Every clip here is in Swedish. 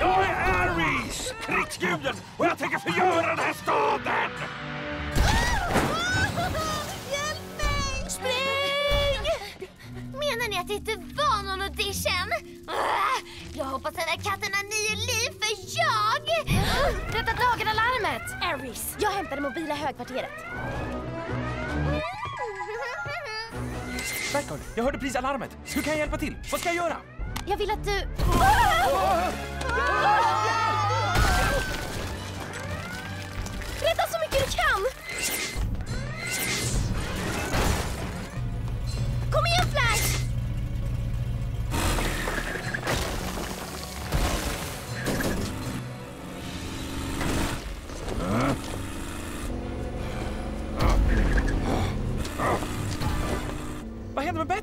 Jag är Ares, krigsguden, och jag tänker förgöra den här staden! Att det inte var någon audition? Ah, Jag hoppas den här katten har nio liv för jag... Rädda dagen alarmet! Aries, jag hämtar det mobila högkvarteret. Jag hörde precis alarmet. Hur kan jag hjälpa till? Vad ska jag göra? Jag vill att du...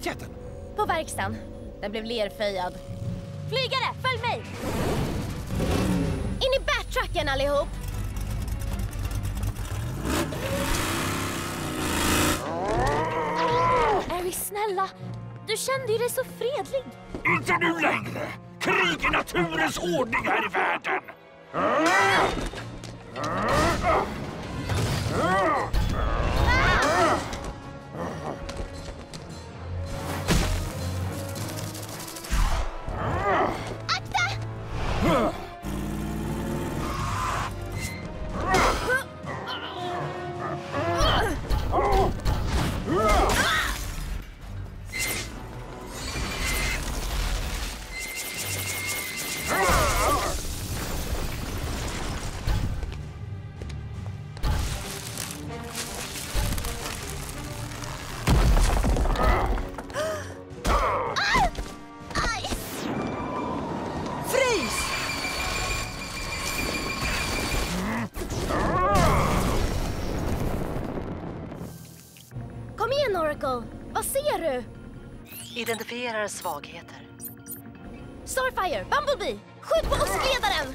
Batjätten? På verkstaden. Den blev lerföjad. Flygare, följ mig! In i Bat-trucken allihop! Aries, snälla! Du kände ju dig så fredlig. Inte nu längre! Krig är naturens ordning här i världen! Igen Oracle! Vad ser du? Identifierar svagheter. Starfire, Bumblebee! Skjut på åskledaren!